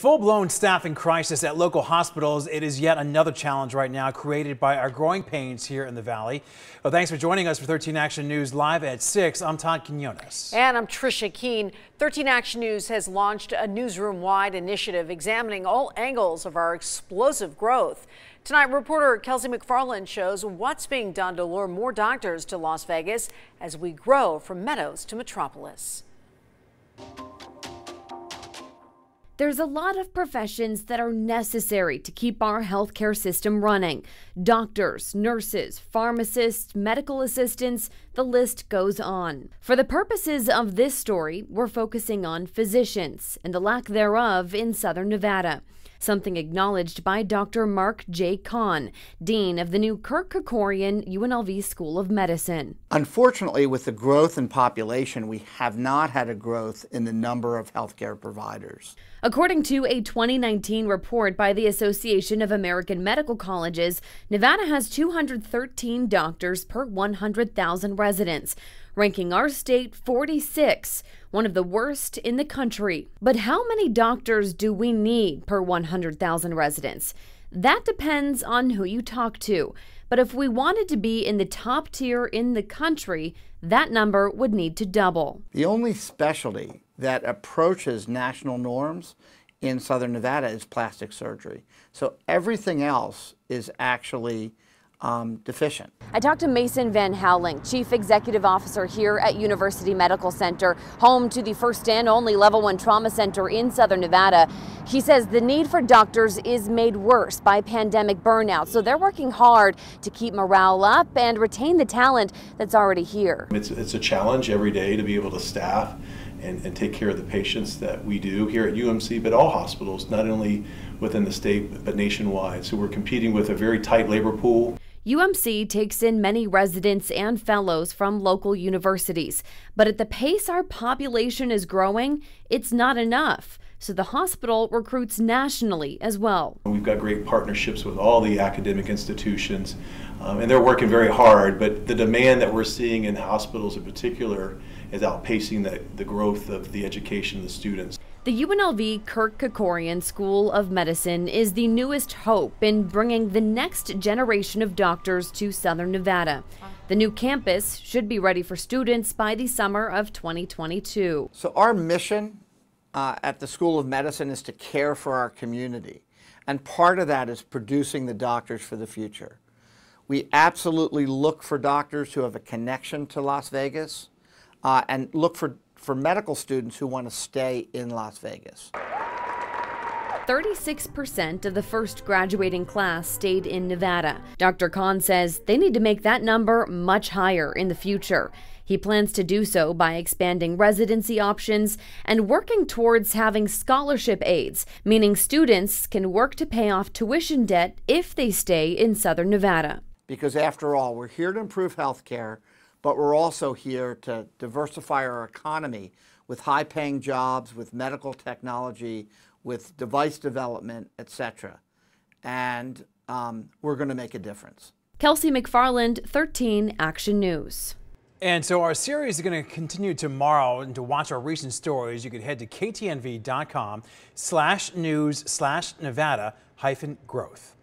full-blown staffing crisis at local hospitals, it is yet another challenge right now created by our growing pains here in the Valley. Well, thanks for joining us for 13 Action News Live at 6. I'm Todd Quinones. And I'm Trisha Keene. 13 Action News has launched a newsroom-wide initiative examining all angles of our explosive growth. Tonight, reporter Kelsey McFarland shows what's being done to lure more doctors to Las Vegas as we grow from Meadows to Metropolis. There's a lot of professions that are necessary to keep our healthcare system running doctors, nurses, pharmacists, medical assistants, the list goes on. For the purposes of this story, we're focusing on physicians and the lack thereof in southern Nevada something acknowledged by Dr. Mark J. Kahn, Dean of the new Kirk Kerkorian UNLV School of Medicine. Unfortunately, with the growth in population, we have not had a growth in the number of healthcare providers. According to a 2019 report by the Association of American Medical Colleges, Nevada has 213 doctors per 100,000 residents, ranking our state 46, one of the worst in the country. But how many doctors do we need per 100,000 residents? That depends on who you talk to. But if we wanted to be in the top tier in the country, that number would need to double. The only specialty that approaches national norms in Southern Nevada is plastic surgery. So everything else is actually um, deficient. I talked to Mason Van Houweling, Chief Executive Officer here at University Medical Center, home to the first and only Level 1 Trauma Center in Southern Nevada. He says the need for doctors is made worse by pandemic burnout, so they're working hard to keep morale up and retain the talent that's already here. It's, it's a challenge every day to be able to staff and, and take care of the patients that we do here at UMC, but all hospitals, not only within the state, but nationwide. So we're competing with a very tight labor pool. UMC takes in many residents and fellows from local universities, but at the pace our population is growing, it's not enough. So the hospital recruits nationally as well. We've got great partnerships with all the academic institutions, um, and they're working very hard, but the demand that we're seeing in hospitals in particular is outpacing the, the growth of the education of the students. The UNLV Kirk Kerkorian School of Medicine is the newest hope in bringing the next generation of doctors to Southern Nevada. The new campus should be ready for students by the summer of 2022. So our mission uh, at the School of Medicine is to care for our community. And part of that is producing the doctors for the future. We absolutely look for doctors who have a connection to Las Vegas uh, and look for for medical students who want to stay in Las Vegas. 36% of the first graduating class stayed in Nevada. Dr. Kahn says they need to make that number much higher in the future. He plans to do so by expanding residency options and working towards having scholarship aids, meaning students can work to pay off tuition debt if they stay in Southern Nevada. Because after all, we're here to improve health care but we're also here to diversify our economy with high paying jobs, with medical technology, with device development, etc. And um, we're going to make a difference. Kelsey McFarland, 13 Action News. And so our series is going to continue tomorrow. And to watch our recent stories, you can head to ktnv.com slash news slash Nevada hyphen growth.